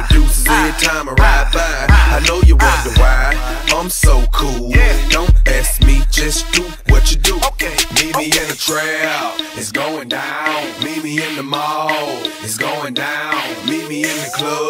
the deuces every time I ride by. I know you wonder why I'm so cool. Don't ask me, just do what you do. Meet me in the trail, it's going down. Meet me in the mall, it's going down. Meet me in the club.